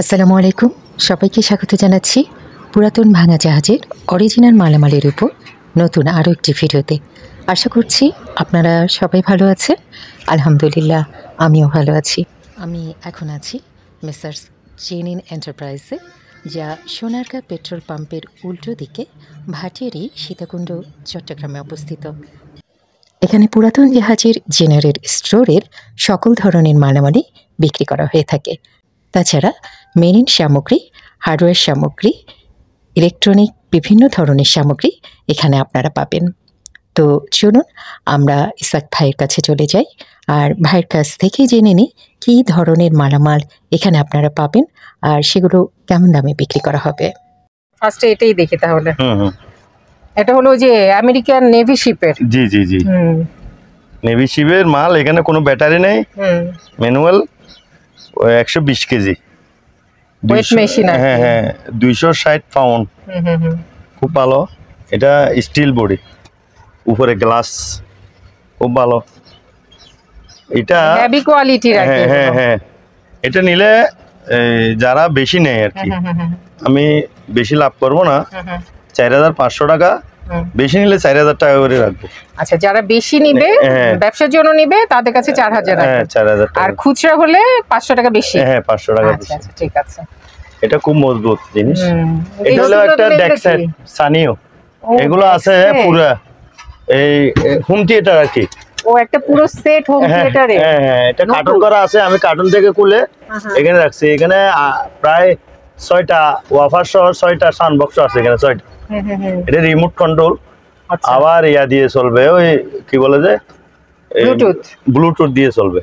আসসালামু আলাইকুম। সবাইকে স্বাগত জানাচ্ছি পুরাতন ভাঙা জাহাজের অরিজিনাল মালামালের উপর নতুন আরও একটি ভিডিওতে। আশা করছি আপনারা সবাই ভালো আছেন। আলহামদুলিল্লাহ, আমিও ভালো আছি। আমি এখন আছি মেসার্স জেনিন এন্টারপ্রাইজে, যা সোনারগাঁ পেট্রোল পাম্পের উল্টো দিকে ভাটিয়ারি সীতাকুণ্ড, চট্টগ্রামে অবস্থিত। এখানে পুরাতন জাহাজের জেনারেল স্টোরের সকল ধরনের মালামালি বিক্রি করা হয়ে থাকে। তাছাড়া মেরিন সামগ্রী হার্ডওয়্যার সামগ্রী ইলেকট্রনিক বিভিন্ন ধরনের সামগ্রী এখানে আপনারা পাবেন। তো চলুন আমরা ইসাক ভাইয়ের কাছে চলে যাই। আর ভাইয়ের কাছ থেকে জেনে নিই কী ধরনের মালামাল এখানে আপনারা পাবেন আর সেগুলো কেমন দামে বিক্রি করা হবে। ফার্স্টে এটাই দেখি তাহলে। হুম হুম। এটা হলো যে আমেরিকান নেভি শিপের। জি জি জি। হুম। নেভি শিপের মাল এখানে কোনো ব্যাটারি নেই। হুম। ম্যানুয়াল। একশো বিশ কেজি। হ্যাঁ হ্যাঁ দুইশো ষাট পাউন্ড খুব ভালো। এটা স্টিল বডি উপরে গ্লাস খুব ভালো। এটা হেভি কোয়ালিটির হ্যাঁ হ্যাঁ হ্যাঁ। এটা নিলে যারা বেশি নেয় আর কি। আমি বেশি লাভ করব না। চার হাজার পাঁচশো টাকা। বেশি নিলে চার হাজার টাকা করে রাখব। আচ্ছা যারা বেশি নিবে হ্যাঁ। ব্যবসার জন্য নিবে তাদের কাছে চার হাজার হ্যাঁ চার হাজার আর খুচরা হলে পাঁচশো টাকা বেশি। হ্যাঁ পাঁচশো টাকা আচ্ছা বেশি। আচ্ছা ঠিক আছে। এটা খুব মজবুত জিনিস। এটা হলো একটা নতুন ডেক নতুন সানিও। এগুলো আছে। পুরা। এই হোম থিয়েটার আর কি। ও একটা পুরো সেট হোম হ্যাঁ থিয়েটারে হ্যাঁ, হ্যাঁ, এটা? কার্টুন করা আছে আমি কার্টুন থেকে খুলে। এখানে রাখছি। এখানে প্রায় ছয়টা ওয়াফার সহ ছয়টা সাউন্ড বক্স আছে এখানে ছয়টা। এটা রিমোট কন্ট্রোল আচ্ছা। আবার ইয়া দিয়ে চলবে ওই কি বলে যে? ব্লুটুথ দিয়ে চলবে।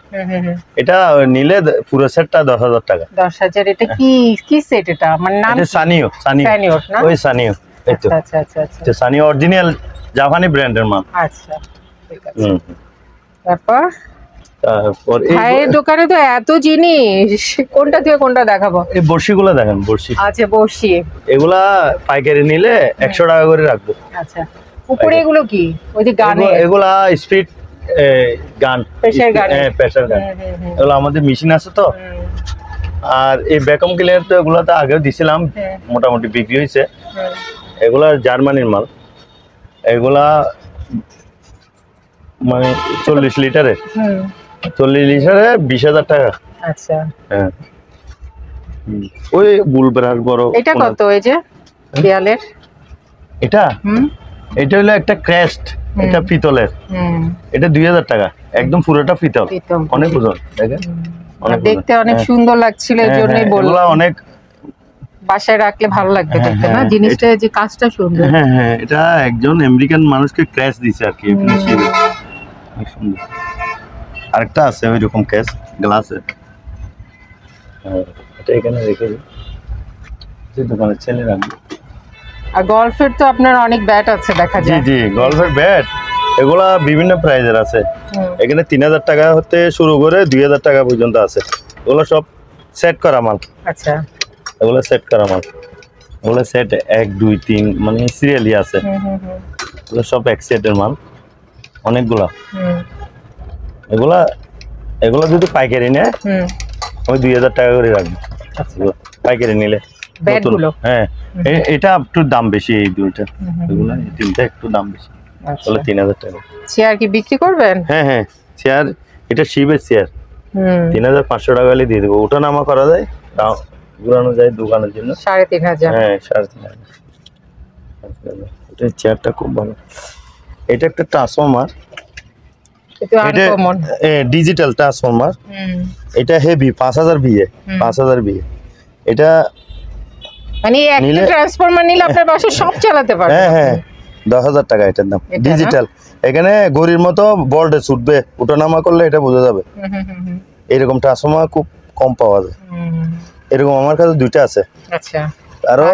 এটা নিলে পুরো সেটটা দশ হাজার টাকা। দশ হাজার এটা কি কি সেট এটা? আমার নাম এটা সানিও সানিও ওই সানিও আচ্ছা আচ্ছা আচ্ছা আচ্ছা। সানিও অরিজিনাল জাপানি ব্র্যান্ডের মাল। আচ্ছা ঠিক আছে। তারপর? তারপর এই দোকানে তো এত জিনিস। কোনটা থেকে কোনটা দেখাবো? এই বড়শিগুলো দেখেন বড়শি। আচ্ছা বসি এগুলা পাইকারি নিলে একশো টাকা করে রাখব। আচ্ছা উপরে এগুলো কি? ওই যে গানে? এগুলা স্পিড গান। Pressure gun। হ্যাঁ প্রেশার গান এগুলো আমাদের মেশিন আছে তো। আর এই ব্যাকম ক্লিয়ার তো এগুলো তো আগেও দিছিলাম মোটামুটি বিক্রি হয়েছে। এগুলা জার্মানির মাল। এগুলা মানে চল্লিশ লিটারের। চল্লিশ লিটারে বিশ হাজার টাকা। আচ্ছা। হ্যাঁ। ওই বুল ব্রাশ বড় এটা কত এই যে? দেয়ালের? এটা? হুম। এটা হলো একটা ক্রেস্ট এটা পিতলের। এটা দুই হাজার টাকা একদম পুরোটা পিতল। অনেক ওজন দেখেন? দেখতে অনেক হ্যাঁ। সুন্দর লাগছিল এই হ্যাঁ, জন্যই হ্যাঁ, বললাম। অনেক বাসায় রাখলে ভালো লাগবে হ্যাঁ, দেখতে না? হ্যাঁ, জিনিসটা যে কাজটা সুন্দর। হ্যাঁ হ্যাঁ এটা একজন আমেরিকান মানুষকে ক্র্যাশ দিছে আর কি সুন্দর। আরেকটা আছে ওই রকম কেস গ্লাসের হ্যাঁ, এটা এখানে রেখে দিই। যে দোকানের ছেলে রাখবে। আর গল্ফের তো আপনার অনেক ব্যাট আছে দেখা জি যায়। জি গল্ফের ব্যাট এগুলা বিভিন্ন প্রাইজের আছে। এখানে তিন হাজার টাকা হতে শুরু করে দুই হাজার টাকা পর্যন্ত আছে। এগুলো সব সেট করা মাল। আচ্ছা। এগুলো সেট করা মাল। ওগুলো সেট এক দুই তিন মানে সিরিয়ালি আছে। হুম, হুম, হুম, এগুলো সব এক সেটের মাল। অনেকগুলা। হুম, এগুলা এগুলো যদি পাইকারি নেয় হুম, আমি দুই হাজার টাকা করে রাখব। আচ্ছা। পাইকারি নিলে হ্যাঁ। এটা একটু দাম বেশি এই দুইটা। এগুলো তিনটা একটু দাম বেশি। আচ্ছা। তাহলে তিন হাজার টাকা। চেয়ার কি বিক্রি করবেন? হ্যাঁ হ্যাঁ। চেয়ার এটা শিবের চেয়ার হুম। তিন হাজার পাঁচশো টাকা হলে দিয়ে দেবো। ওঠা নামা করা যায় ঘুরানো যায় দোকানের জন্য। সাড়ে তিন হাজার। হ্যাঁ সাড়ে তিন হাজার। এটা চেয়ারটা খুব ভালো। এটা একটা ট্রান্সফর্মার ডিজিটাল ট্রান্সফর্মার এটা হেভি পাঁচ হাজার বিয়ে পাঁচ হাজার বিয়ে এটা মানে একটা নিলে- ট্রান্সফরমার নিলে আপনার বাসা সব চালাতে পারবে। হ্যাঁ হ্যাঁ দশ হাজার টাকা এটার দাম। ডিজিটাল এখানে গড়ির মতো বোল্টে ছুটবে ওঠানামা করলে এটা বোঝা যাবে। এরকম ট্রান্সফর্মার খুব কম পাওয়া যায়। এরকম আমার কাছে দুইটা আছে। আচ্ছা। আরও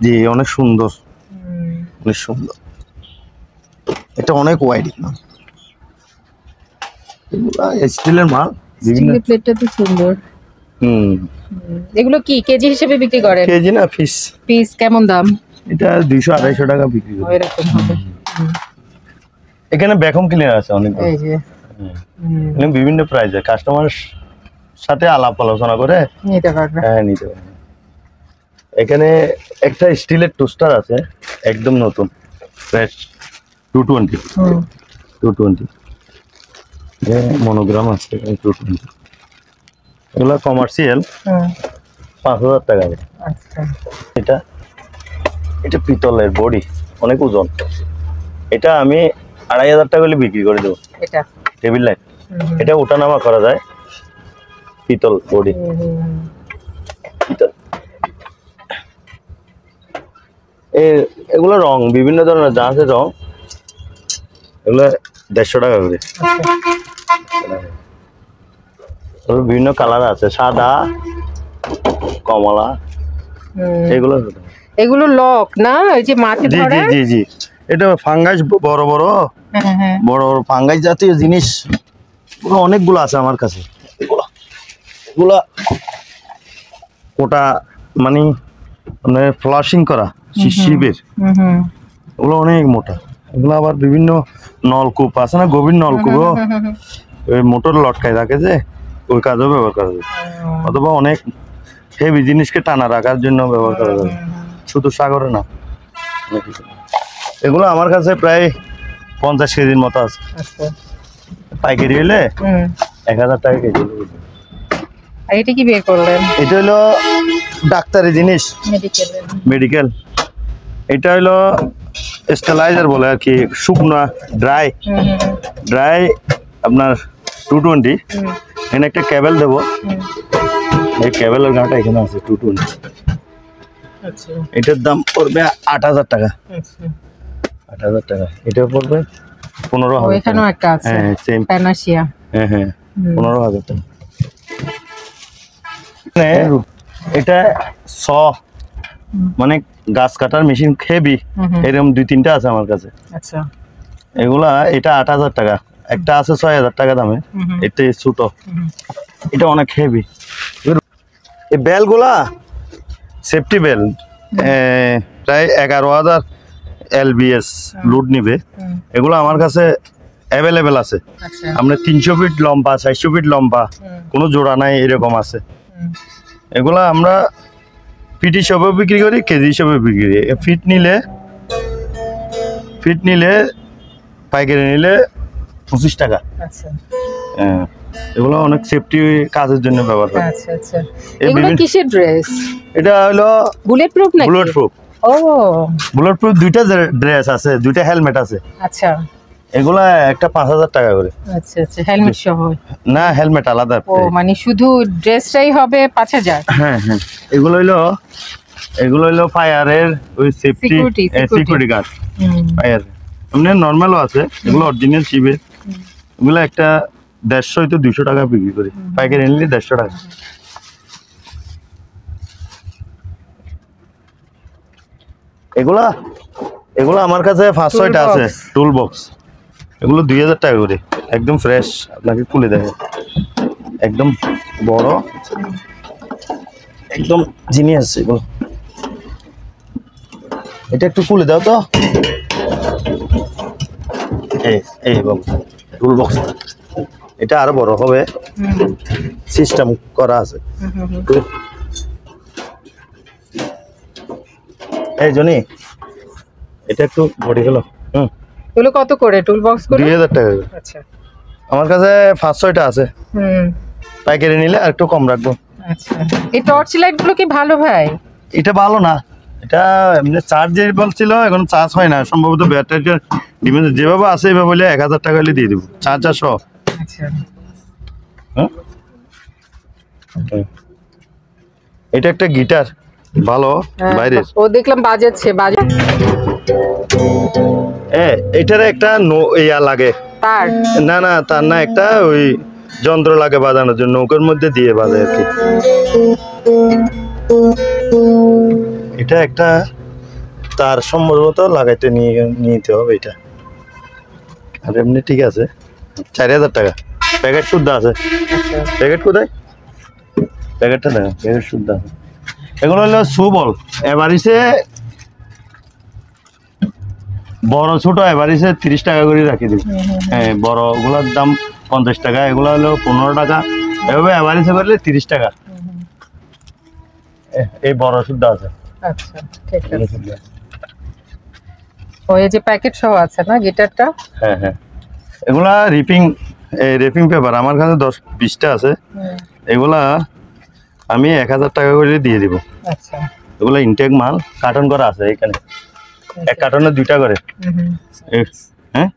জি অনেক সুন্দর। অনেক সুন্দর। এটা অনেক ওয়াইড স্টিলের মাল বিভিন্ন প্লেটটা তো সুন্দর। হুম। এগুলো কি কেজি হিসেবে বিক্রি করেন? কেজি না পিস কেমন দাম? এটা টাকা বিক্রি করি। এরকম হবে। এখানে ক্লিনার আছে অনেক এই যে। হুম, বিভিন্ন প্রাইজে কাস্টমার সাথে আলাপ আলোচনা করে নিতে পারবে। হ্যাঁ নিতে এখানে একটা স্টিলের টোস্টার আছে একদম নতুন। Fresh two twenty two twenty monogram আছে এখানে টু টোয়েন্টি এগুলো কমার্শিয়াল পাঁচ হাজার টাকা। আচ্ছা। এটা এটা পিতলের বডি অনেক ওজন। এটা আমি আড়াই হাজার টাকা হলে বিক্রি করে দেবো। Table light. এটা ওঠানামা করা যায় পিতল বডি। পিতল। এগুলো রং বিভিন্ন ধরনের যা আছে রং এগুলো দেড়শো টাকা করে। তবে বিভিন্ন কালার আছে সাদা কমলা এগুলো। এগুলো লক না? ওই যে মাছে জি ধরে? জি জি। জি এটা ফাঙ্গাস বড় বড়। বড় বড় ফাঙ্গাস জাতীয় জিনিস। পুরো অনেকগুলো আছে আমার কাছে। এগুলো এগুলা ওটা মানে ফ্লাশিং করা শিবের হুম হুম। ওগুলো অনেক মোটা। এগুলো আবার বিভিন্ন নলকূপ আছে না গভীর নলকূপও। ওই মোটর লটকায় রাখে যে ওই কাজেও ব্যবহার করা যায়। অথবা অনেক হেভি জিনিসকে টানা রাখার জন্য ব্যবহার করা যাবে শুধু সাগরে না। এগুলো আমার কাছে প্রায় পঞ্চাশ কেজির মতো আছে। আচ্ছা। পাইকারি হলে এক হাজার টাকা কেজি আর এটা কি বের করলেন? এটা হলো ডাক্তারি জিনিস। মেডিকেলের মেডিকেল এটা হলো স্টেলাইজার বলে আর কি শুকনা ড্রাই ড্রাই আপনার টু টোয়েন্টি এখানে একটা কেবল দেবো। এই কেবলের গাঁটা এখানে আছে টু টোয়েন্টি আচ্ছা। এটার দাম পড়বে আট হাজার টাকা। আচ্ছা। আট হাজার টাকা। এটা পড়বে পনেরো হাজার এখানেও একটা আছে। হ্যাঁ সেম হ্যাঁ হ্যাঁ পনেরো হাজার টাকা। এটা স মানে গাছ কাটার মেশিন খেবি এরকম দুই তিনটা আছে আমার কাছে। আচ্ছা। এগুলা এটা আট হাজার টাকা। একটা আছে ছয় হাজার টাকা দামে এটা ছোটো। এটা অনেক হেভি এই বেলগুলা সেফটি বেল প্রায় এগারো হাজার এল এলবিএস লুড নিবে। এগুলো আমার কাছে অ্যাভেলেবেল আছে। আচ্ছা। আমরা তিনশো ফিট লম্বা চারশো ফিট লম্বা কোনো জোড়া নাই এরকম আছে। এগুলা আমরা ফিট হিসাবেও বিক্রি করি কেজি হিসাবে বিক্রি করি। ফিট নিলে ফিট নিলে পাইকারি নিলে পঁচিশ টাকা। আচ্ছা। হ্যাঁ এগুলো অনেক সেফটি কাজের জন্য ব্যবহার করে। আচ্ছা আচ্ছা। এগুলো কিসের ড্রেস এটা হলো বুলেট প্রুফ নাকি? বুলেট প্রুফ ও। বুলেট প্রুফ দুইটা ড্রেস আছে দুইটা হেলমেট আছে। আচ্ছা। এগুলা একটা পাঁচ হাজার টাকা করে। আচ্ছা আচ্ছা হেলমেট সহ। না হেলমেট আলাদা। ও মানে শুধু ড্রেসটাই হবে পাঁচ হাজার? হ্যাঁ হ্যাঁ। এগুলো হইল এগুলো হইল ফায়ারের ওই সেফটি. সিকিউরিটি গার্ড ফায়ার এমনি নর্মালও আছে এগুলো অরিজিনাল শিবের। এগুলো একটা দেড়শো হয়তো দুইশো টাকা বিক্রি করি। পাইকারি নিলে দেড়শো টাকা। এগুলা এগুলো আমার কাছে Tool ছয়টা আছে টুল বক্স এগুলো দুই হাজার টাকা করে। একদম ফ্রেশ আপনাকে খুলে দেখে একদম বড়, একদম জিনিয়াস এগুলো। এটা একটু খুলে দাও তো। এই এটা আরও বড় হবে। সিস্টেম করা আছে। এই জনি, এটা একটু বডি গেল এগুলো কত করে? টুল বক্স দুই হাজার টাকা। আচ্ছা। আমার কাছে পাঁচ ছয়টা আছে। হুম। পাইকারি নিলে আর একটু কম রাখব। আচ্ছা। এই টর্চ লাইটগুলো কি ভালো ভাই এটা ভালো না। এটা এমনি চার্জেবল ছিল এখন চার্জ হয় না। সম্ভবত ব্যাটারিটা ডিমেন্স যেভাবে আছে এভাবে বলে এক হাজার টাকা হলে দিয়ে দেবো। চার্জার সহ। আচ্ছা। হ্যাঁ? এটা একটা গিটার ভালো হ্যাঁ, বাইরের ও দেখলাম বাজাচ্ছে বাজা হ্যাঁ এটার একটা ইয়া লাগে। তার? না না তার না একটা ওই যন্ত্র লাগে বাজানোর জন্য নৌকার মধ্যে দিয়ে বাজে আর কি। এটা একটা তার সম্ভবত লাগাইতে নিয়ে নিতে হবে এটা। আর এমনি ঠিক আছে। চার হাজার টাকা। প্যাকেট শুদ্ধ আছে। আচ্ছা। প্যাকেট কোথায়? প্যাকেটটা দেখো প্যাকেট শুদ্ধ আছে। এগুলো হলো সুবল। এভারিসে বড় ছোট এভারিসে তিরিশ টাকা করে রাখি দিই হ্যাঁ বড় ওগুলোর দাম পঞ্চাশ টাকা এগুলো হলো পনেরো টাকা। এভাবে অ্যাভারেজে করলে তিরিশ টাকা। এই বড় শুদ্ধ আছে। আচ্ছা ঠিক আছে। ও এই যে প্যাকেট সহ আছে না গিটারটা? হ্যাঁ হ্যাঁ। এগুলা রিপিং রেপিং পেপার আমার কাছে দশ বিশটা আছে। এগুলা আমি এক হাজার টাকা করে দিয়ে দিব। আচ্ছা। এগুলো ইনটেক মাল কার্টন করা আছে এখানে। এক কার্টনে দুইটা করে। হ্যাঁ?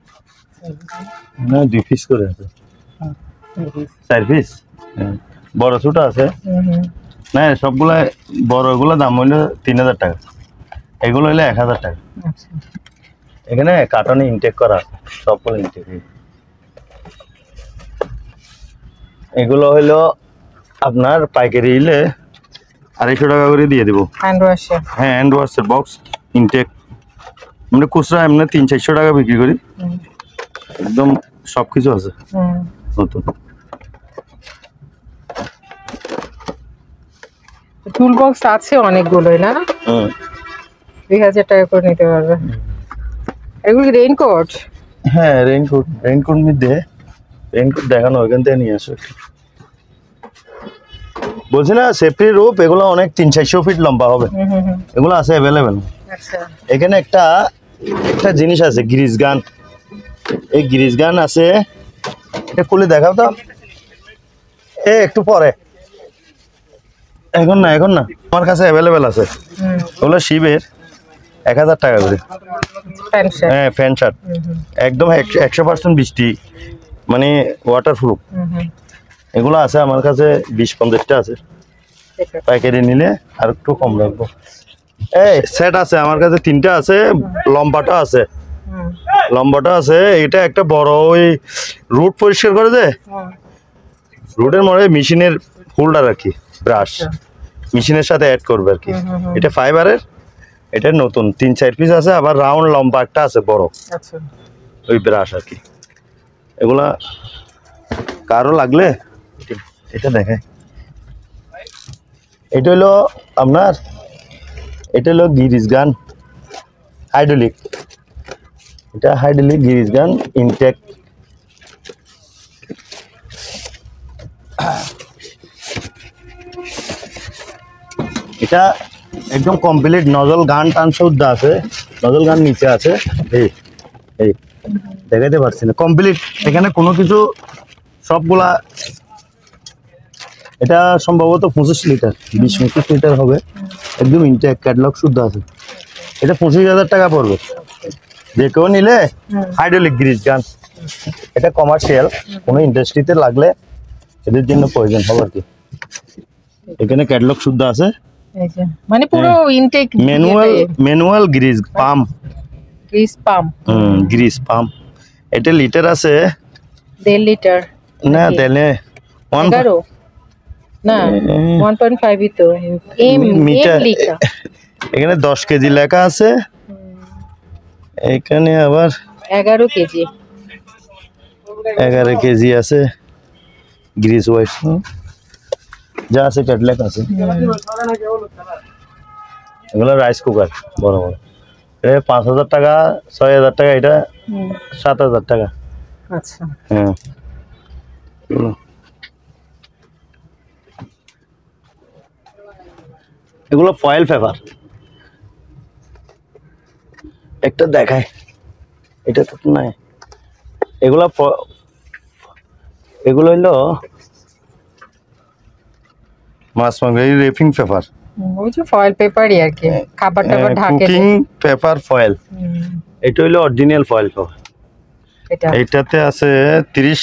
না দুই পিস করে আছে। চার পিস হ্যাঁ। বড় ছোট আছে। না সবগুলা বড়গুলো দাম হইল তিন হাজার টাকা। এগুলো হইলে এক হাজার টাকা। আচ্ছা। এখানে কার্টনে ইনটেক করা আছে সবগুলো ইনটেক এগুলো হইল আপনার পাইকারি হইলে আড়াইশো টাকা করে দিয়ে দেবো। হ্যাঁ হ্যান্ড ওয়াশের বক্স ইনটেক আমরা খুচরা এমনি তিন চারশো টাকা বিক্রি করি। একদম সব কিছু আছে নতুন। টুল বক্স আছে অনেকগুলোই না? হুম। দুই হাজার টাকা করে নিতে পারবে। এগুলো রেইনকোট হ্যাঁ রেইনকোট রেইনকোট মধ্যে রেইনকোট দেখানো ওইখান থেকে নিয়ে আসো বলছি না সেফটি রূপ এগুলো অনেক তিন চারশো ফিট লম্বা হবে। এগুলো আছে অ্যাভেলেবেল আচ্ছা। এখানে একটা একটা জিনিস আছে গ্রিস গান এই গ্রিস গান আছে এটা খুলে দেখাও তো। এ একটু পরে। এখন না এখন না। আমার কাছে অ্যাভেলেবেল আছে। ওগুলো শিবের। এক হাজার টাকা করে। হ্যাঁ প্যান্ট শার্ট একদম একশো- একশো পার্সেন্ট বৃষ্টি মানে ওয়াটার প্রুফ এগুলো আছে আমার কাছে বিশ পঞ্চাশটা আছে। পাইকারি নিলে আর একটু কম রাখব। এই সেট আছে আমার কাছে তিনটা আছে লম্বাটা আছে। লম্বাটা আছে এটা একটা বড় ওই রুট পরিষ্কার করে দে। রুটের মধ্যে মেশিনের হোল্ডার আর কি ব্রাশ আচ্ছা। মেশিনের সাথে অ্যাড করবে আর কি। এটা ফাইবারের এটা নতুন তিন চার পিস আছে আবার রাউন্ড লম্বা একটা আছে বড়। আচ্ছা। ওই ব্রাশ আর কি। এগুলা কারও লাগলে এটা- দেখায় এটা হলো আপনার, এটা হলো গিরিজ গান হাইড্রোলিক এটা হাইড্রোলিক গিরিজ গান ইনটেক এটা একদম কমপ্লিট নজল গান টান সব আছে। নজল গান নিচে আছে। এই এই, দেখাইতে পারছি না। কমপ্লিট এখানে কোনো কিছু সবগুলা এটা সম্ভবত পঁচিশ লিটার বিশ পঁচিশ লিটার হবে। একদম ইনটেক ক্যাটলগ শুদ্ধ আছে। এটা পঁচিশ হাজার টাকা পড়বে। যে কেউ নিলে। হাইড্রোলিক গ্রিজ গান এটা কমার্শিয়াল কোনো ইন্ডাস্ট্রিতে লাগলে এদের জন্য প্রয়োজন হবে আর কি। এখানে ক্যাটলগ শুদ্ধ আছে। মানে পুরো intake manual manual grease pump grease pump হুম গ্রিজ পাম্প এটা লিটার আছে। দেড় লিটার না? তাহলে ওয়ান না ওয়ান পয়েন্ট ফাইভই তো এম মিটার এখানে দশ কেজি লেখা আছে। এখানে আবার এগারো কেজি। এগারো কেজি আছে গ্রিস ওয়াইট যা আছে ক্যাটলেক আছে। এগুলো রাইস কুকার বড় বড়। এটা পাঁচ হাজার টাকা ছয় হাজার টাকা এটা সাত হাজার টাকা। আচ্ছা। হ্যাঁ। এগুলো। ফয়েল পেপার একটা দেখায় এটা তো নাই। এগুলো এগুলো হইল মাছ মাংস এই রেপিং পেপার ওই যে ফয়েল পেপারই আর কি। খাবার টাবার ঢাকে কুকিং পেপার ফয়েল এটা হইল অরিজিনাল ফয়েল পেপার এটা। এইটাতে আছে তিরিশ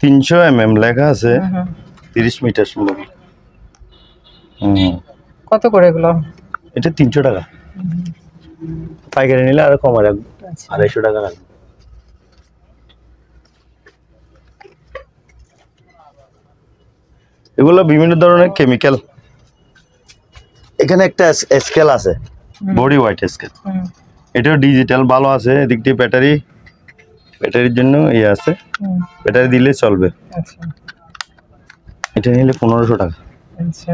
তিনশো এম এম লেখা আছে। হুম, হুম। তিরিশ মিটার সম্ভব কত করে এগুলো? এটা তিনশো টাকা। পাইকারি নিলে আরও কমা রাখব আচ্ছা। আড়াইশো টাকা রাখব এগুলো বিভিন্ন ধরনের কেমিক্যাল এখানে একটা স্কেল আছে। বডি হোয়াইট স্কেল এটাও ডিজিটাল ভালো আছে। এদিক দিয়ে ব্যাটারি ব্যাটারির জন্য ইয়ে আছে। ব্যাটারি দিলে চলবে। আচ্ছা। এটা নিলে পনেরোশো টাকা।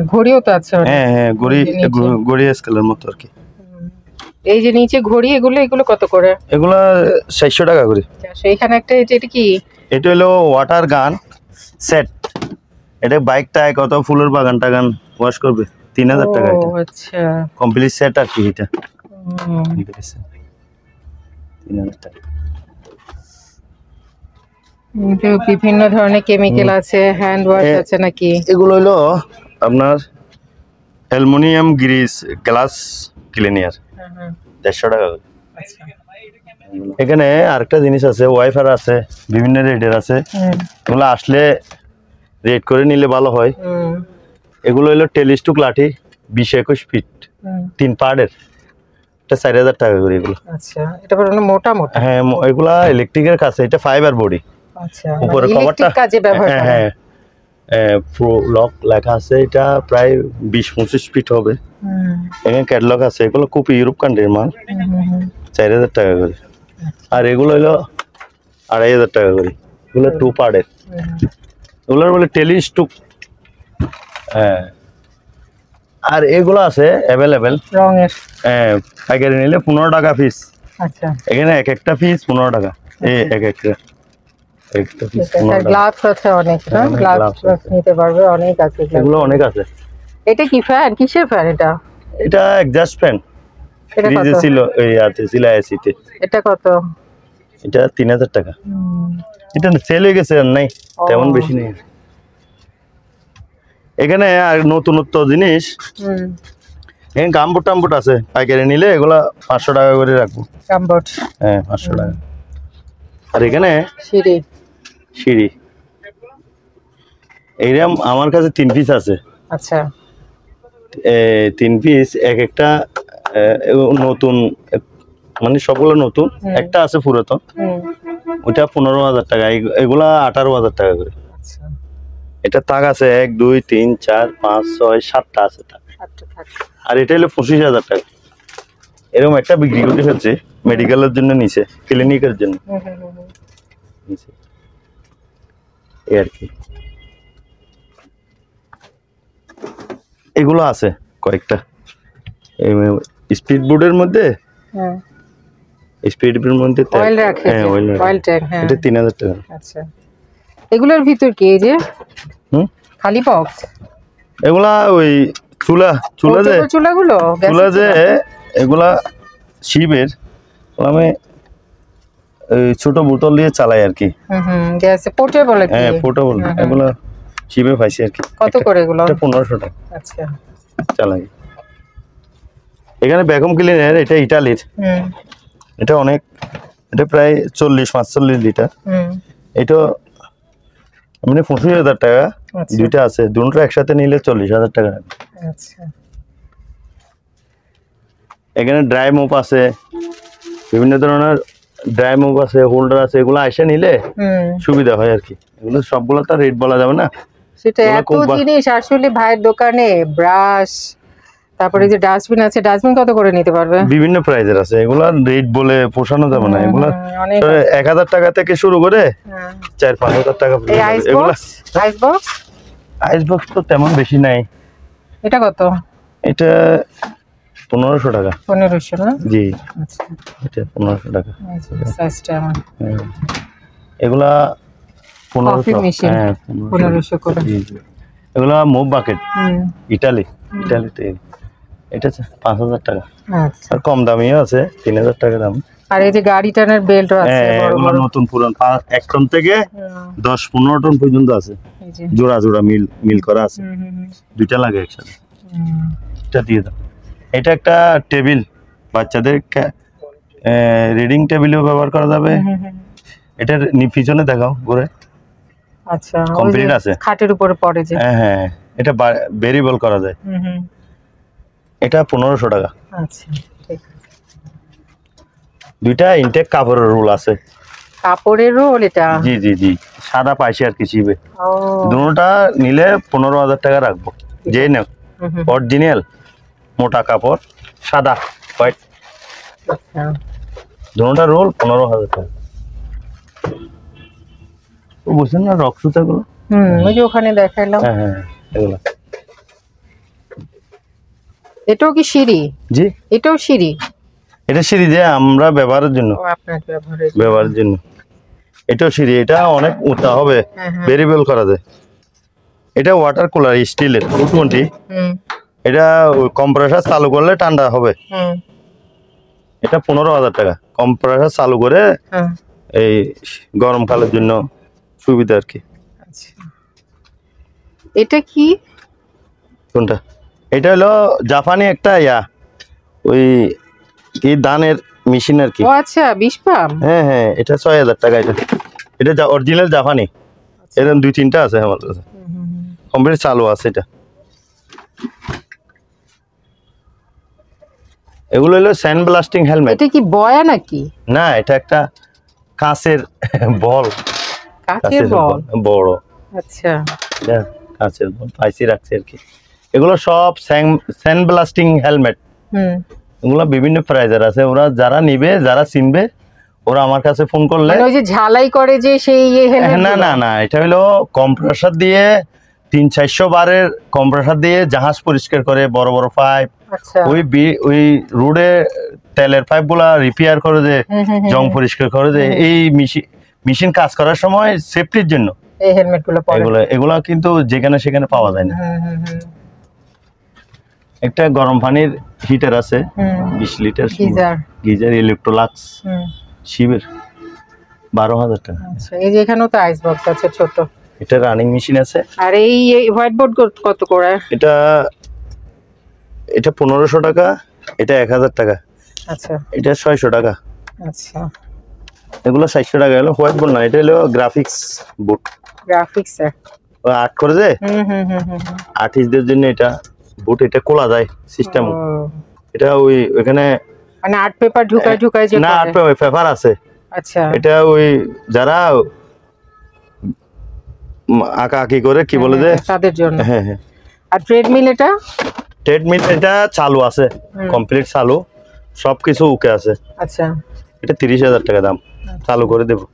ঘড়িও তো আছে হ্যাঁ হ্যাঁ। গ- গড়ি স্কেলের মতো আর কি। এই যে নিচে ঘড়ি এগুলো এগুলো কত করে? এগুলা চারশো টাকা করে। আচ্ছা একটা এটা এটা কি? এটা হলো ওয়াটার গান সেট। এটা বাইক টায় কত ফুলের বাগান টাগান ওয়াশ করবে। তিন হাজার টাকা এটা। আচ্ছা। কমপ্লিট সেট আর কি এটা। টাকা। বিভিন্ন ধরনের কেমিক্যাল আছে হ্যান্ড ওয়াশ আছে নাকি? এগুলো হলো আপনার অ্যালুমিনিয়াম গ্রিস গ্লাস ক্লিনিয়ার দেড়শো টাকা করে। আচ্ছা। এখানে আরেকটা জিনিস আছে ওয়াইফার আছে বিভিন্ন রেটের আছে। এগুলো আসলে রেট করে নিলে ভালো হয়। এগুলো হলো টেলিস্টুক লাঠি বিশ একুশ ফিট তিন পার্টের এটা চার হাজার টাকা করে এগুলো। আচ্ছা এটা মোটা মোটা? হ্যাঁ এগুলা ইলেকট্রিকের কাছে এটা ফাইবার বডি আচ্ছা উপরে মানে কভারটা কাজে ব্যবহার হ্যাঁ হ্যাঁ। প্রো লক লেখা আছে এটা প্রায় বিশ পঁচিশ ফিট হবে। এখানে ক্যাটলগ আছে এগুলো খুব ইউরোপ কান্ট্রির মাল। চার হাজার টাকা করে। আর এগুলো হলো আড়াই হাজার টাকা করে। এগুলো টু পার্টের এগুলোর বলে টেলিস্টুক হ্যাঁ আর এগুলো আছে অ্যাভেলেবেল রঙের। হ্যাঁ পাইকারি নিলে পনেরো টাকা পিস আচ্ছা। এখানে এক একটা পিস পনেরো টাকা। এই এক একটা। গ্লাভস আছে অনেক না? গ্লাভস নিতে পারবে অনেক আছে এগুলো অনেক আছে। এটা কি ফ্যান কিসের ফ্যান এটা? এটা একজাস্ট ফ্যান এটা কত? ছিল এই আছে ছিল এসিতে এটা কত? এটা তিন হাজার টাকা। এটা সেল হয়ে গেছে নাই তেমন বেশি নেই। এখানে আর নতুনত্ব জিনিস। হুম। এখানে গাম্বুট টাম্বুট আছে পাইকারি নিলে এগুলা পাঁচশো টাকা করে রাখব। হ্যাঁ পাঁচশো টাকা। আর এখানে সিঁড়ি। সিঁড়ি। এইরকম আমার কাছে তিন পিস আছে। আচ্ছা। তিন পিস এক একটা নতুন মানে সবগুলো নতুন একটা আছে পুরাতন। ওটা পনেরো হাজার টাকা এগুলা আঠারো হাজার টাকা করে। আচ্ছা। এটা তাক আছে এক দুই তিন চার পাঁচ ছয় সাতটা আছে তাক। আর এটা হলো পঁচিশ হাজার টাকা। এরকম একটা বিক্রি করতে ফেলছে মেডিকেলের জন্য নিচে ক্লিনিকের জন্য। নিচে। এই আর কি। এগুলো আছে কয়েকটা। স্পিড বোর্ডের মধ্যে? হ্যাঁ। স্পিড বোর্ডের মধ্যে অয়েল রাখে হ্যাঁ অয়েল অয়েল হ্যাঁ। এটা তিন হাজার টাকা। আচ্ছা। এগুলোর ভিতর কি এই যে? হুম? খালি বক্স এগুলা ওই চুলা চুলা যে চুলাগুলো? চুলা যে এগুলা শিবের। আমি ছোট বোতল দিয়ে চালাই আর কি। হুম পোর্টেবল হ্যাঁ পোর্টেবল। এগুলা শিবে পাইছি আর কি। কত করে এগুলো? টাকা। আচ্ছা। চালাই। এখানে ভ্যাকুম ক্লিনার এটা ইটালির। এটা অনেক এটা প্রায় চল্লিশ পাঁচচল্লিশ লিটার। এটা মানে পঁচিশ হাজার টাকা। আচ্ছা। দুইটা আছে। দুটো একসাথে নিলে চল্লিশ হাজার টাকা। আচ্ছা। এখানে ড্রাই মোপ আছে। বিভিন্ন ধরনের ড্রাই মোপ আছে হোল্ডার আছে এগুলো এসে নিলে সুবিধা হয় আর কি। এগুলো সবগুলো তো রেট বলা যাবে না। সেটা এত জিনিস আসলে ভাইয়ের দোকানে ব্রাশ তারপরে যে ডাস্টবিন আছে ডাস্টবিন কত করে নিতে পারবে? বিভিন্ন প্রাইজের আছে এগুলো রেট বলে পোষানো যাবে না। এগুলো এক হাজার টাকা থেকে শুরু করে। চার পাঁচ হাজার টাকা। আইস এগুলা আইস বক্স আইস বক্স তো তেমন বেশি নাই। এটা কত? এটা পনেরোশো টাকা। পনেরোশো না? জি। আচ্ছা। এটা পনেরোশো টাকা। সাইজটা আমার। হ্যাঁ। এগুলা পনেরোশো। হ্যাঁ পনেরোশো। করে। এগুলা বাকেট ইটালি ইটালিতে এটা পাঁচ হাজার টাকা। আচ্ছা। আর কম দামিও আছে তিন হাজার টাকা দাম। আর এই যে গাড়ি টানার বেল্টও আছে হ্যাঁ এগুলো নতুন পুরান। এক টন থেকে দশ পনেরো টন পর্যন্ত আছে। জোড়া জোড়া মিল মিল করা আছে। দুইটা লাগে একসাথে। এটা দিয়ে দাও। এটা একটা টেবিল বাচ্চাদের রিডিং টেবিলেও ব্যবহার করা যাবে। এটার পিছনে দেখাও ঘুরে। আচ্ছা Complete আছে? খাটের উপরে পড়ে যে। হ্যাঁ হ্যাঁ এটা ভেরিয়েবল করা যায়। এটা পনেরোশো টাকা। আচ্ছা ঠিক দুইটা ইনটেক কাপড়ের রোল আছে। কাপড়ের রোল এটা? জি জি জি। সাদা পাইছে আর কি শিবে ও। দুটা নিলে পনেরো হাজার টাকা রাখব। যে নেও। অরিজিনাল মোটা কাপড় সাদা হোয়াইট দুটা রোল পনেরো হাজার টাকা। বুঝছেন না রক সুতাগুলো? হুম ওই যে ওখানে দেখাইলাম। হ্যাঁ হ্যাঁ এগুলো। এটাও কি সিঁড়ি? জি। এটাও সিঁড়ি? এটা সিঁড়ি যে আমরা ব্যবহারের জন্য। ব্যবহারের জন্য। এটাও সিঁড়ি এটা অনেক উঁচা হবে। হ্যাঁ হ্যাঁ। ভেরিয়েবল করা যায়। এটা ওয়াটার কুলার স্টিলের টু টোয়েন্টি হুম। এটা কম্প্রেসার চালু করলে ঠান্ডা হবে। এটা পনেরো হাজার টাকা। কম্প্রেসার চালু করে হ্যাঁ। এই গরমকালের জন্য সুবিধা আর কি। আচ্ছা। এটা কি? কোনটা? এটা হলো জাপানি একটা ইয়া ওই কি ধানের মেশিন আর কি। ও আচ্ছা বিষ পাম? হ্যাঁ হ্যাঁ এটা ছয় হাজার টাকা এটা। এটা অরিজিনাল জাপানি। এরকম দুই তিনটা আছে আমার কাছে। কমপ্লিট চালু আছে এটা। এগুলো হলো স্যান্ড ব্লাস্টিং হেলমেট এটা কি বয়া নাকি? না এটা একটা কাঁচের বল। কাচের বল? বড়। আচ্ছা। কাঁচের বল পাইছি রাখছে আর কি। এগুলো সব স্যান্ড ব্লাস্টিং হেলমেট হুম। এগুলো বিভিন্ন প্রাইজার আছে। ওরা যারা নিবে যারা চিনবে ওরা আমার কাছে ফোন করলে মানে ওই যে ঝালাই করে যে সেই ইয়ে helmet না না না এটা হলো কম্প্রেসার দিয়ে তিন চারশো বারের কম্প্রেসার দিয়ে জাহাজ পরিষ্কার করে বড় বড় পাইপ ওই ওই রোডে তেলের পাইপগুলা রিপেয়ার করে যে জং পরিষ্কার করে যে এই মেশিন কাজ করার সময় সেফটির জন্য। এই হেলমেটগুলো এগুলো কিন্তু যেখানে সেখানে পাওয়া যায় না। একটা গরম পানির হিটার আছে হুম। বিশ লিটার গিজার। গিজার ইলেকট্রোলাক্স শিবের বারো হাজার টাকা। আচ্ছা এই যে এখানেও তো আইস বক্স আছে ছোট। এটা রানিং মেশিন আছে। আর এই হোয়াইট বোর্ড কত করে? এটা এটা পনেরোশো টাকা এটা এক হাজার টাকা। আচ্ছা। এটা ছয়শো টাকা। আচ্ছা। এগুলো ষাটশো টাকা হলো হোয়াইট বোর্ড না এটা হলো গ্রাফিক্স বোর্ড গ্রাফিক্স আর্ট করে যে। আর্টিস্টদের জন্য এটা বুট এটা খোলা যায় সিস্টেম এটা ওই ওখানে মানে আর্ট পেপার ঢুকায় ঢুকায় যে না আর্ট পেপার পেপার আছে। আচ্ছা। এটা ওই যারা আঁকা আঁকি করে কি বলে যে? হ্যাঁ, তাদের জন্য। হ্যাঁ হ্যাঁ। আর ট্রেডমিল এটা? ট্রেডমিল এটা চালু আছে কমপ্লিট চালু সব কিছু ওকে আছে। আচ্ছা। এটা তিরিশ হাজার টাকা দাম চালু করে দেবো।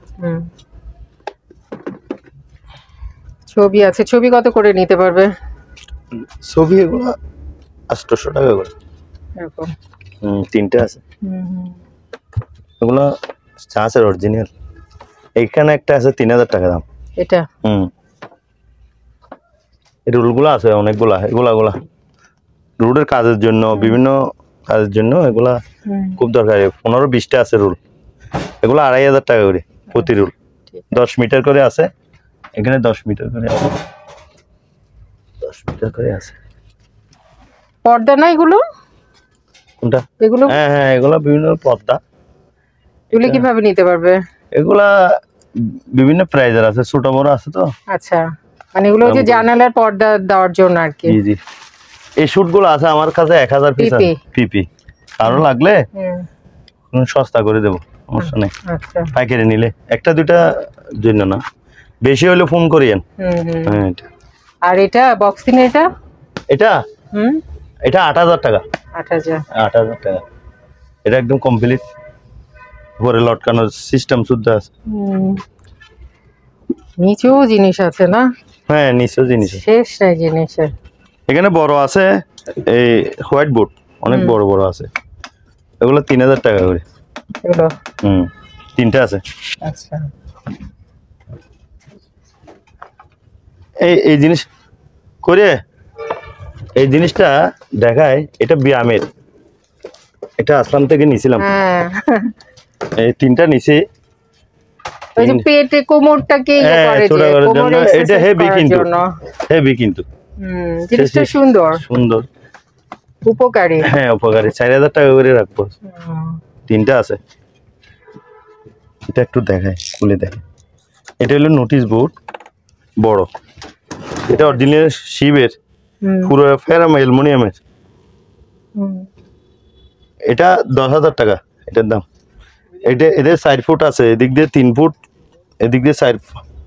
ছবি আছে ছবি কত করে নিতে পারবে? ছবি এগুলো আটশোশো টাকা করে। এরকম। হুম তিনটে আছে। এগুলো চাষের অরিজিনাল এইখানে একটা আছে তিন হাজার টাকা দাম। এটা? হুম। রুলগুলো আছে অনেকগুলা এগুলা এগুলা। রুলের কাজের জন্য বিভিন্ন কাজের জন্য এগুলা খুব দরকারি। পনেরো বিশটা আছে রুল। এগুলো আড়াই হাজার টাকা করে প্রতি রুল। দশ মিটার করে আছে। এখানে দশ মিটার করে আছে। দশ মিটার করে আছে। পর্দা না এগুলো? কোনটা? এগুলো? হ্যাঁ হ্যাঁ এগুলো বিভিন্ন পদ্মা এগুলো কীভাবে নিতে পারবে? এগুলা বিভিন্ন প্রাইজের আছে। ছোট বড় আছে তো। আচ্ছা। মানে এগুলো যে জানালার পর্দা দেওয়ার জন্য আর কি। জি জি। এই শুটগুলো আছে আমার কাছে এক হাজার পিস পিপি। কারও লাগলে সস্তা করে দেবো সমস্যা নেই। আচ্ছা পাইকারি নিলে। একটা দুইটা জন্য না। বেশি হলে ফোন করিয়েন হ্যাঁ আর এটা বক্সিং এটা? এটা? হুম? এটা আট হাজার টাকা। আট হাজার। টাকা। এটা একদম কমপ্লিট উপরে লটকানোর সিস্টেম শুদ্ধ আছে। নিচেও জিনিস আছে না? হ্যাঁ নিশ্চয় জিনিস শেষ নাই জিনিসের। এখানে বড় আছে এই হোয়াইট বোর্ড অনেক বড় বড় আছে। এগুলো তিন হাজার টাকা করে। হুম তিনটে আছে। আচ্ছা। এই এই জিনিস করে এই জিনিসটা দেখায় এটা ব্যায়ামের। এটা আসলাম থেকে নিছিলাম। হ্যাঁ। এই তিনটা নিছি। পেটে কোমরটাকে ইয়ে হ্যাঁ, এটা করার কিন্তু। হেভি কিন্তু। জিনিসটা সুন্দর। সুন্দর। উপকারী। হ্যাঁ উপকারী। চার হাজার টাকা করে রাখব। তিনটা আছে। এটা একটু দেখায় খুলে দেখে এটা হলো নোটিশ বোর্ড বড়। এটা অরিজিনাল শিবের পুরো ফেরাম অ্যালুমিনিয়ামের। এটা দশ হাজার টাকা এটার দাম। এটা এদের চার ফুট আছে এদিক দিয়ে তিন ফুট এদিক দিয়ে চার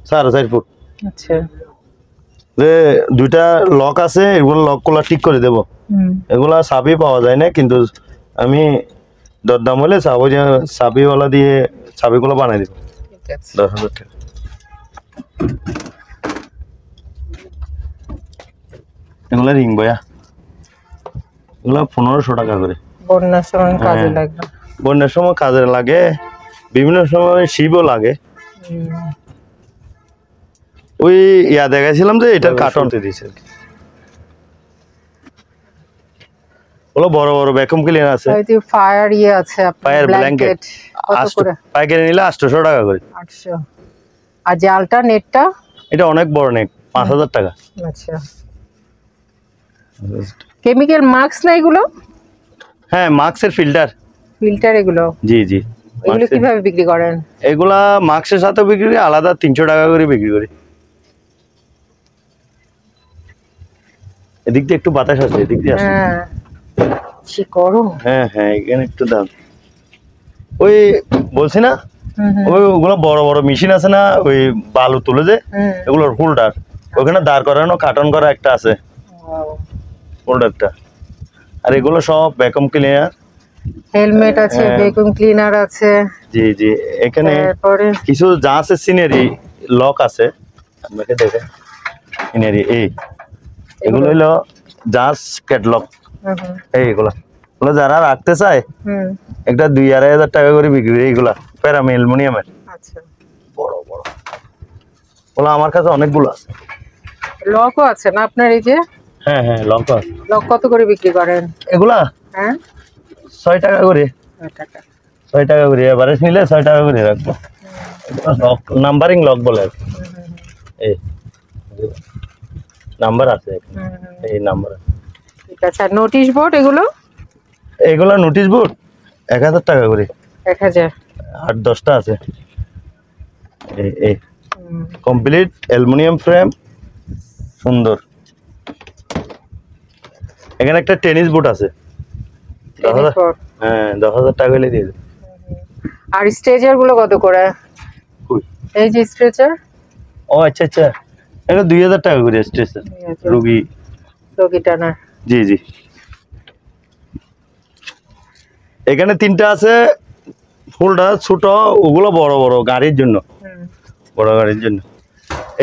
সাড়ে চার ফুট। আচ্ছা। যে দুইটা লক আছে এগুলো লকগুলো ঠিক করে দেবো। এগুলা চাবি পাওয়া যায় না কিন্তু আমি দরদাম হলে চাবি চাবিওয়ালা দিয়ে চাবিগুলো বানাই দেবো। দশ হাজার টাকা। এগুলো রিং বয়া। এগুলো পনেরোশো টাকা করে। বন্যার সময় কাজে হ্যাঁ। বন্যার সময় কাজে লাগে বিভিন্ন সময় শিবও লাগে। ওই ইয়া দেখাইছিলাম যে এটার কার্টন দিয়েছে আর কি। ওগুলো বড় বড় ভ্যাকুম ক্লিনার আছে। এই যে ফায়ার ইয়ে আছে আপনার ফায়ার ব্ল্যাঙ্কেট কত করে? পাইকারি নিলে আটশোশো টাকা করে। আটশো। আর জালটা নেটটা? এটা অনেক বড় নেট পাঁচ হাজার টাকা। আচ্ছা। কেমিক্যাল মাস্ক না এগুলো? হ্যাঁ মাস্কের ফিল্টার ফিল্টার এগুলো? জি জি। এগুলো কীভাবে বিক্রি করেন? এগুলা মাস্কের সাথে বিক্রি করি আলাদা তিনশো টাকা করে বিক্রি করি। এদিক দিয়ে একটু বাতাস আছে এদিক দিয়ে আসে। হ্যাঁ সে গরম। হ্যাঁ হ্যাঁ এখানে একটু দাম। ওই বলছি না ওই ওগুলো বড় বড় মেশিন আছে না ওই বালু তুলে যে এগুলোর হোল্ডার ওখানে দাঁড় করানো কার্টন করা একটা আছে। হোল্ডারটা। আর এগুলো সব ভ্যাকুম ক্লিনার হেলমেট আছে। ভ্যাকুম ক্লিনার আছে। জি জি এখানে কিছু যা আছে সিনারি লক আছে। আপনাকে দেখে। সিনারি এই। এগুলো হলো জাস ক্যাটলগ হুম হুম, এগুলো। যারা রাখতে চায় একটা দুই আড়াই হাজার টাকা করে বিক্রি এইগুলা প্যারামি অ্যালুমিনিয়ামের আচ্ছা। বড় বড়। ওগুলো আমার কাছে অনেকগুলো আছে। লকও আছে না আপনার এই যে? হ্যাঁ হ্যাঁ লক আছে। লক কত করে বিক্রি করেন? এগুলা? হ্যাঁ? ছয় টাকা করে। ছয় টাকা। ছয় টাকা করে এভারেজ নিলে ছয় টাকা করে রাখব। লক নাম্বারিং লক বলে এই। নাম্বার আছে। এই নাম্বার। ঠিক আছে আর নোটিশ বোর্ড এগুলো? এগুলা নোটিশ বোর্ড এক হাজার টাকা করে। এক হাজার। আট দশটা আছে। এই এই কমপ্লিট অ্যালুমিনিয়াম ফ্রেম সুন্দর। এখানে একটা টেনিস বুট আছে। দশ হাজার হ্যাঁ দশ হাজার টাকা হলে দিয়ে আর স্ট্রেচারগুলো কত করে? এই যে স্ট্রেচার ও আচ্ছা আচ্ছা। এটা দুই হাজার টাকা করে স্টেশন রুগী। রোগী টানার। জি জি। এখানে তিনটা আছে ফুলটা ছোট ওগুলো বড় বড় গাড়ির জন্য। বড় গাড়ির জন্য।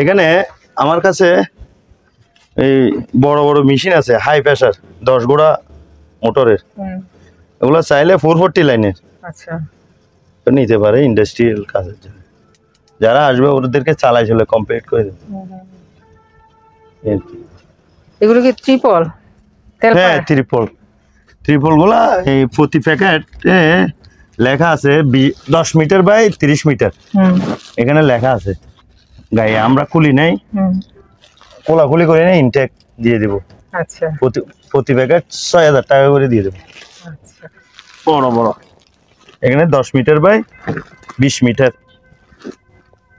এখানে আমার কাছে এই বড় বড় মেশিন আছে হাই প্রেশার দশ গোড়া মোটরের। এগুলো চাইলে ফোর ফোরটি লাইনের। আচ্ছা। নিতে পারে ইন্ডাস্ট্রিয়াল কাজের জন্য। যারা আসবে ওদেরকে চালাই চলে কমপ্লিট করে দেবে। এগুলো কি ট্রিপল হ্যাঁ? ত্রিপল ত্রিপল। গুলা এই প্রতি প্যাকেটে লেখা আছে বি- দশ মিটার বাই তিরিশ মিটার। এখানে লেখা আছে। গায়ে আমরা খুলি নাই। কোলাকুলি করে নেই ইনটেক দিয়ে দেবো। আচ্ছা। প্রতি প্রতি প্যাকেট ছয় হাজার টাকা করে দিয়ে দেবো। আচ্ছা। বড় বড়। এখানে দশ মিটার বাই বিশ মিটার।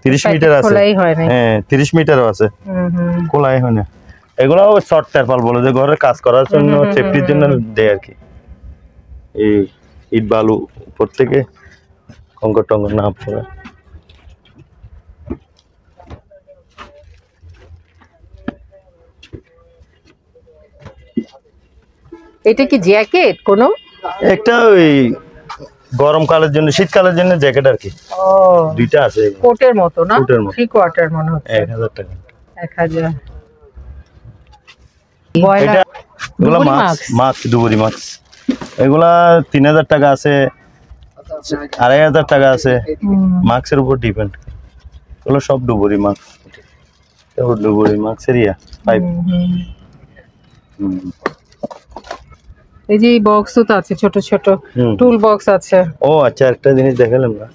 তিরিশ প্যাকেট মিটার আছে। হয় নাই। হ্যাঁ তিরিশ মিটারও আছে। খোলাই হয় না। এগুলো শর্ট টারপাল বলে যে ঘরে কাজ করার জন্য সেফটির জন্য দেয় আর কি। এই ইট বালু উপর থেকে কঙ্কর টঙ্কর না পড়ে। এটা কি জ্যাকেট কোনো? একটা ওই গরমকালের জন্য শীতকালের জন্য জ্যাকেট আর কি। দুইটা আছে কোটের মতো না? কোটের মতো। থ্রি কোয়ার্টার মনে হচ্ছে। এক হাজার টাকা। এক হাজার। এটা বয়লার এগুলা মাস্ক mask? মাস্ক এগুলা তিন হাজার টাকা আছে আড়াই হাজার টাকা আছে। মাস্কের উপর ডিপেন্ড। এগুলো সব ডুবুরি মাস্ক ডুবুরি মাস্কের ইয়া পাইপ এই যে বক্স তো আছে ছোট ছোট। টুল বক্স আছে। ও আচ্ছা একটা জিনিস দেখালাম না।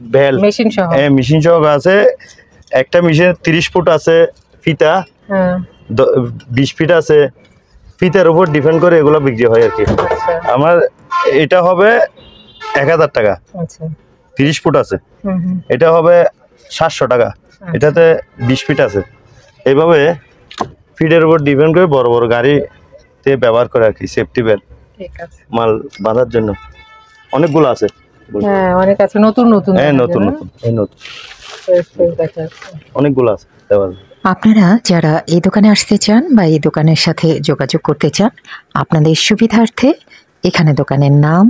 বেল মেশিন সহ। হ্যাঁ মেশিন সহ আছে। একটা মেশিন তিরিশ ফুট আছে ফিতা। হ্যাঁ। দ- বিশ ফিট আছে। ফিতার উপর ডিপেন্ড করে এগুলো বিক্রি হয় আর কি আচ্ছা। আমার এটা হবে এক হাজার টাকা। আচ্ছা। তিরিশ ফুট আছে। এটা হবে সাতশো টাকা। এটাতে বিশ ফিট আছে। এইভাবে ফিটের উপর ডিপেন্ড করে বড় বড় গাড়িতে ব্যবহার করে আর কি সেফটি বেল্ট ঠিক আছে। মাল বাঁধার জন্য। অনেকগুলো আছে। হ্যাঁ অনেক আছে। নতুন নতুন হ্যাঁ নতুন নতুন এই নতুন। অনেকগুলো আছে আপনারা যারা এই দোকানে আসতে চান বা এই দোকানের সাথে যোগাযোগ করতে চান আপনাদের সুবিধার্থে এখানে দোকানের নাম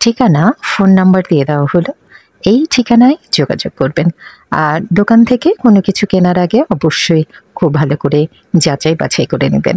ঠিকানা ফোন নাম্বার দিয়ে দেওয়া হলো। এই ঠিকানায় যোগাযোগ করবেন। আর দোকান থেকে কোনো কিছু কেনার আগে অবশ্যই খুব ভালো করে যাচাই বাছাই করে নেবেন।